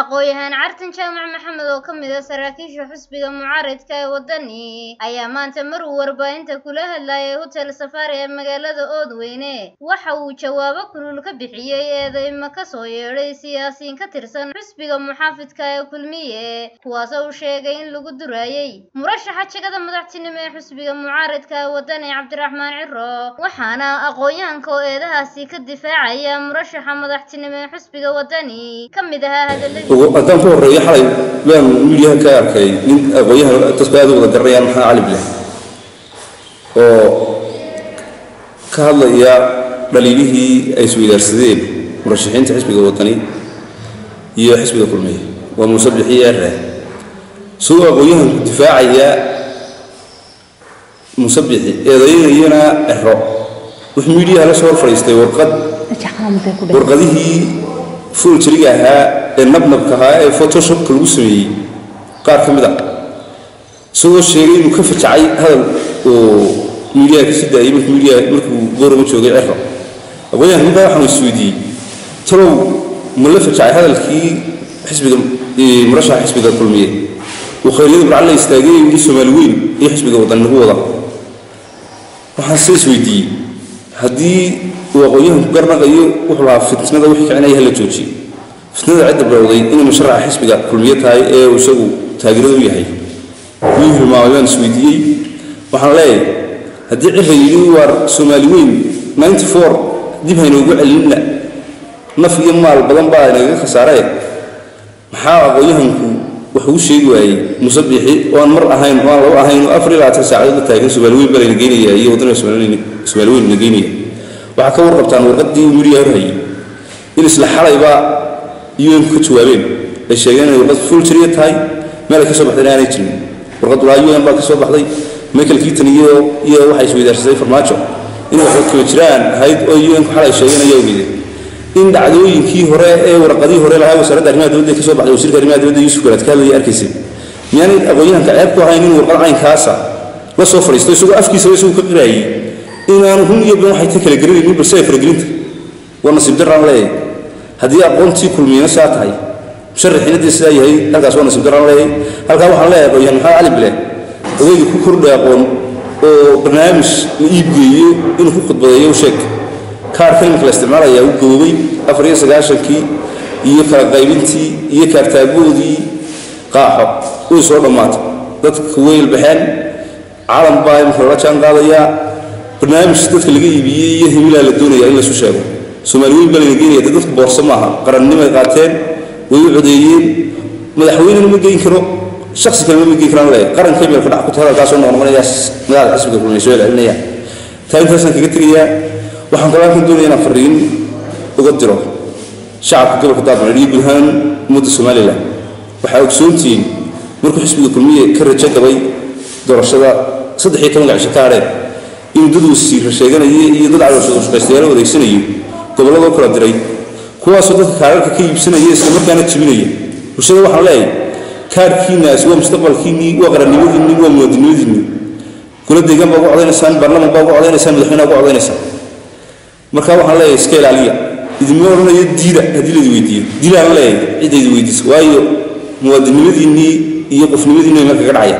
aqoon-yahaan cartan jaamac maxamed oo ka mid ah saraakiisha xusbiga mucaaradka ee waddani ayaa maanta mar uu warbaahinta kula hadlayay hotel safari ee magaalada oodweyne. Waxa uu jawaabo kulul ka bixiyey eedeymo ka soo yeedhay siyaasiyiin ka tirsan xusbiga muxaafidka ee kulmiye kuwaasoo uu sheegay in lagu duraayey murashaxa jegada madaxtinimo ee xusbiga mucaaradka ee waddani cabdiraxmaan ciro waxaana aqoon-yahanka oo eedahaasi ka difaacaya murashaxa madaxtinimo ee xusbiga waddani ka mid ahaa hadalladii haddaan ku horreeyo xalay baan midiyaha ka arkay nin aqoon-yahan u wada garanayaan maxaa cali bileh oo ka hadlaya dhaliilihii ay isweydaarsadeen murashaxiinta xisbiga waddani iyo xisbiga kulmiye waa muuse bixiye erre siduu aqoon-yahanku difaacaya muuse bixi eedaynayana ero wuxuu midiyaha la soo hor fadhiistay warqad warqadihii fultiriga ahaa ee nabnabka ahaa ee photoshopka lagu sameeyey qaar ka mid a isagoo sheegay inuu ka fajacay hadal oo midiyaha ka sii daayay markuu midiyaha markuu goorama joogay cero aqoonyahanka markaa waxaanu isweydiiyey talow ma la fajacay hadalkii xisbiga murashaxa xisbiga kulmiye? Uu khayryada istaagay yidhi soomaali weyn iyo xisbiga waddan nagu wada. Waxaan se isweydiiyey haddii uu aqoon-yahanku garnaqayo wuxuu lahaa fitnada wixii kicinaya hala joojiyo fitnada cidda bilowday inay musharaxa xisbiga kulmiye tahay ee uu isagu taageerada u yahay. Wuu hilmaamay baan isweydiiyey. Waxaan leeyahay haddii cirra yidhi waar soomaali weyn ninety four dib haynoogu celinna naf iyo maal badan baa inagaga khasaaree maxaa aqoon-yahanku wax ugu sheegi waayey? Muuse biixi oo aan mar ahayn oo aan laba ahayn oo afar iyo labaatan saacadood la taagan soomaali weyn baa layna geynaya iyo waddana soomaali weyn na waxaa ka warqabtaan warqaddii uu midiyaa horhayay in isla xalayba un ka jawaabeen. Ay sheegeen inay warqad fultiriya tahay meel ay ka soo baxdeen aanay jirin. Warqad walaa un baa ka soo baxday. Michael keaton iyo iyo waxay isweydaarsaday farmaajo. Inay waxba kama jiraan. Ahayd oo un xalay sheegeen ayaa ogeydeen in dhacdooyinkii hore ee warqadihii hore lahaa wasaaradda arrimaha dowladda ka soo baxday wasiirka arrimaha dowladda yuusuf garaad ka hadlayay arkaysay miyaanay aqoon-yahanka ceeb ku ahayn in warqad caynkaasa la soo fadhiisto isagoo afkiisaba isagu ka qiraayay inaanu run iyo ben waxay ta kala garanaynin balse ay faragelinta waa nasiib daraan leeyahay haddii aqoontii kulmiyana saa tahay musharaxiinadii sidaa yahay halkaas waa nasiib daraan leeyahay halkaa waxaan leeyahay aqoonyahan maxamed cali bile odayga ku kordhay aqoon oo barnaamij la iibgeeyo inuu ku khudbadeeyo u sheeg. Kaarka iminka la isticmaalaya uu goobay afar iyo sagaashankii iyo kala qaybintii iyo kaartaagoodii qaaxo way soo dhammaatay. Dadka way ilbaxeen calan baa iminka jaan qaadayaa barnaamij dadka laga iibiyey iyo himilaa la doonaya in laysu sheego soomaali weyn baa layna geenaya dee dadku boorso maaha qarannimay qaateen way u codeeyeen madaxweynena ma geyn karo shaksi kalena ma geyn karaan leeyahay qarankay meel ka ku tahay halkaasoo noqnoqonaya magaalada xisbiga kulmay soo ilaalinaya taa intaasaan kaga tegayaa waxaan kaloo halkan doonaya inaan fariin uga diro shacabka gobolka daadmareer iyo guud ahaan ummadda somalilan waxaa ogsoontihiin markuu xisbiga kulmiye ka rajo gabay doorashada saddex iyo tobanka cisho ka hadheen inuu dad wasiira sheeganaya iyo dad cadowshaqaystayaalo adeegsanayo gobolladoo kala diray kuwaasoo dadka kaararka ka iibsanaya isla markaana jibinaya bulshada waxaan leeyahay kaarkiinaas waa mustaqbalkiinnii waa qarannimadiinnii waa muwaadinimadiinnii golo deegaan baa ugu codaynaysaan baarlaman baa ugu codaynaysaan madaxweynaha ugu codaynaysaan marka waxaan leeyahay iska ilaaliya. Idinma odhanayo diida haddii laidi weydiiyo. Dilaan leeyahay cidda idi waayo muwaadinimadiinnii iyo qofnimadiinni meel kaga dhacaya